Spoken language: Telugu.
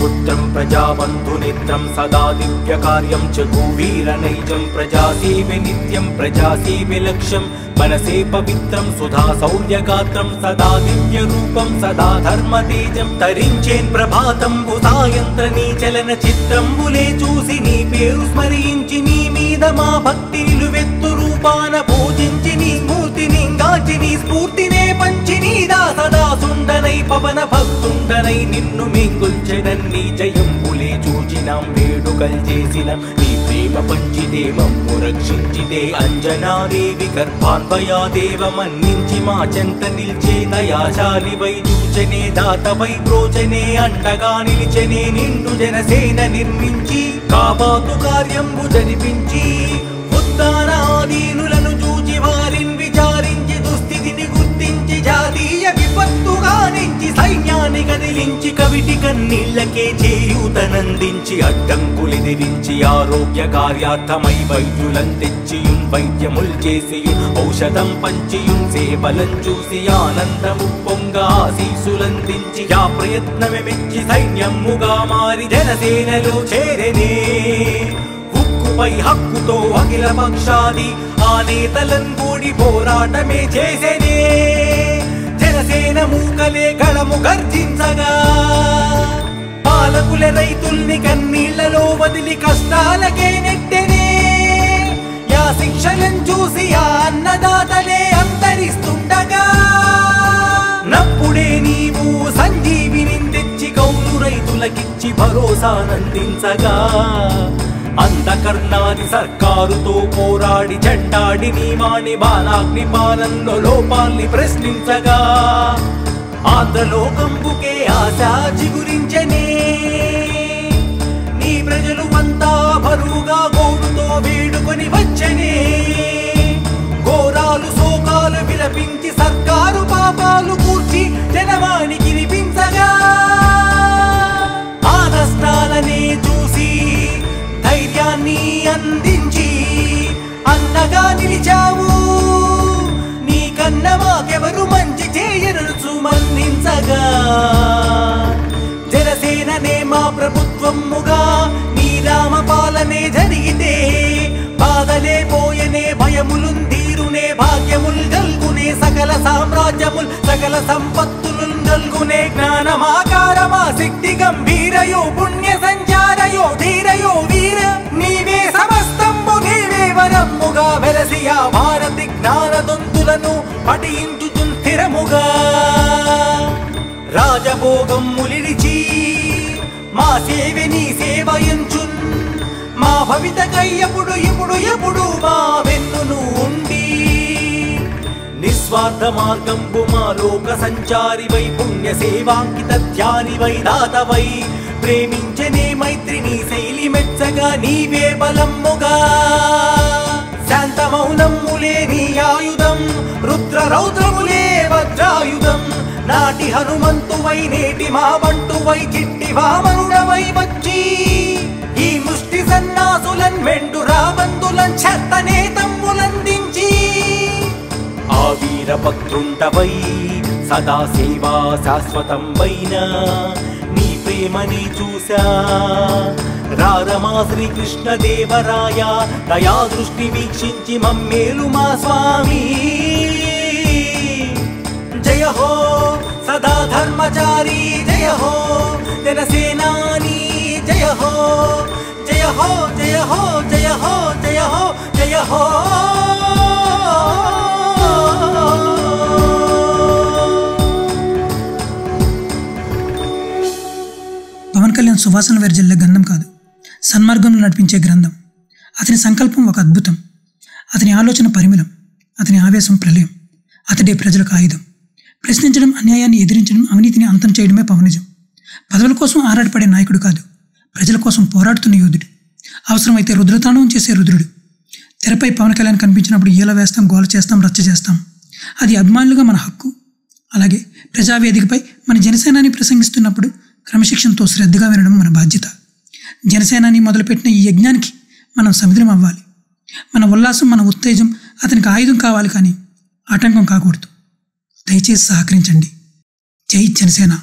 పుత్రం ప్రజాబంధునేత్రం సదా దివ్యకార్యం చ భూవీరనైజం ప్రజాసేవి నిత్యం ప్రజాసేవి లక్ష్యం. మనసే పవిత్రం సుధా శౌర్యగాత్రం సదా దివ్య రూపం సదా ధర్మతేజం తరించేన్ ప్రభాతంబు సాయంత్ర నీ చలన చిత్రంబులే చూసి నీ పేరు స్మరించి నీ మీద మా భక్తి నిలువెత్తు రూపాన పూజించి నీ మూర్తిని గాచి నీ స్ఫూర్తినే పంచి నీ దాసదాసుండనై పవన భక్తుండనై నిన్ను మింగుల్చెదన్ని జయంబులే చూచినాం వేడుకల్ చేసినాం. నీ ప్రేమ పంచితే మమ్ము రక్షించితే అంజనాదేవి గర్భాన్వయా దేవమన్నించి మా చెంత నిల్చే దయాశాలి వై చూచనే దాతవై ప్రోచనే అంటగా నిలిచనే నిన్ను జనసేన నిర్మించి కాబాతు కార్యంబు జరిపించి. కవిటి కన్నీళ్ళకే చేయూతనందించి అడ్డంకులెదిరించి ఆరోగ్య కార్యార్థమై వైద్యులం తెచ్చియుం వైద్యముల్ చేసియుం ఔషధం పంచియుం సేవలం చూసి ఆనందము పొంగ ఆశీసులందించి ఆ ప్రయత్నమే మెచ్చి సైన్యముగా మారి జనసేనలో చేరనే. హక్కుపై హక్కుతో అఖిల పక్షాది ఆ నేతలను కూడి పోరాటమే చేసేనే. జనసేన మూకలే గళము గర్జించగా. పాలకుల రైతుల్ని కన్నీళ్ళలో వదిలి కష్టాలకే నెట్టెనే. యా శిక్షలను చూసి ఆ అన్నదాతలే అంతరిస్తుండగా. నప్పుడే నీవు సంజీవిని తెచ్చి కౌలు రైతులకిచ్చి భరోసానందించగా. అంధకర్ణాది సర్కారుతో పోరాడి చెండాడి నీమాని బాలాగ్ని పాలనలో లోపాల్ని ప్రశ్నించగా ఆంధ్రలోకంబుకే ఆశ గురించనే. నీ ప్రజలు అంతా బరువుగా గోడుతో వేడుకొని వచ్చనే. ధైర్యాన్ని అందించి అన్నగా నిలిచావు. నీకన్న మాకెవరు మంచి చేయరుచు మన్నించగా జనసేననే మా ప్రభుత్వముగా నీ రామ పాలనే జరిగితే బాధలే పోయనే భయములుందీరునే భాగ్యముల్ గల్గునే సకల సామ్రాజ్యముల్ సకల సంపత్తులు గల్గునే జ్ఞానమాకారమా శక్తి గంభీరయో పుణ్య సంచారయో ధీరయో వీర జ్ఞానదొంతులను స్థిరముగా. రాజభోగం ములిడిచి మా సేవె నీ సేవయంచున్ మా భవితకై ఎప్పుడు ఇప్పుడు ఎప్పుడు మా వెన్నును ఉండి. నిస్వార్థ మార్గంబు మా లోక సంచారి వై పుణ్య సేవాంకిత ధ్యాని వై దాతవై. ప్రేమించనే మైత్రిని శైలి మెచ్చగా నీవే బలమ్ముగా. శాంత మౌనమ్ములే నీ ఆయుధం రుద్ర రౌద్రములే వజ్రాయుధం. నాటి హనుమంతువై నేటి మా బంటువై చిట్టి వామనుడవై వచ్చి. ఈ ముష్టి సన్నాసులన్ మెండు రాబందులన్ చెత్తనే తమ్ములందించి ఆ వీరభద్రుండవై సదా సేవా శాశ్వతం వైనా నీ ప్రేమని చూసా పరమా శ్రీకృష్ణ దేవరాయ దయా దృష్టి వీక్షించి మమ్మేలు మా స్వామి. జయ హో సదా ధర్మచారి జయ హో జనసేనాని జయ హో జయ హో జయ హో జయ హో జయ హో జయ హో. పవన్ కళ్యాణ్ సువాసన వెర్జల్లే గంధం కాదు. సన్మార్గంలో నడిపించే గ్రంథం. అతని సంకల్పం ఒక అద్భుతం. అతని ఆలోచన పరిమిళం. అతని ఆవేశం ప్రళయం. అతడే ప్రజలకు ఆయుధం. ప్రశ్నించడం అన్యాయాన్ని ఎదిరించడం అవినీతిని అంతం చేయడమే పవనిజం. పదవుల కోసం ఆరాటపడే నాయకుడు కాదు. ప్రజల కోసం పోరాడుతున్న యోధుడు. అవసరమైతే రుద్రతాండవం చేసే రుద్రుడు. తెరపై పవన్ కళ్యాణ్ కనిపించినప్పుడు ఈల వేస్తాం గోల చేస్తాం రచ్చ చేస్తాం. అది అభిమానులుగా మన హక్కు. అలాగే ప్రజావేదికపై మన జనసేనాన్ని ప్రసంగిస్తున్నప్పుడు క్రమశిక్షణతో శ్రద్ధగా వినడం మన బాధ్యత. జనసేనాని మొదలుపెట్టిన ఈ యజ్ఞానికి మనం సముద్రం అవ్వాలి. మన ఉల్లాసం మన ఉత్తేజం అతనికి ఆయుధం కావాలి కానీ ఆటంకం కాకూడదు. దయచేసి సహకరించండి. జై జనసేన.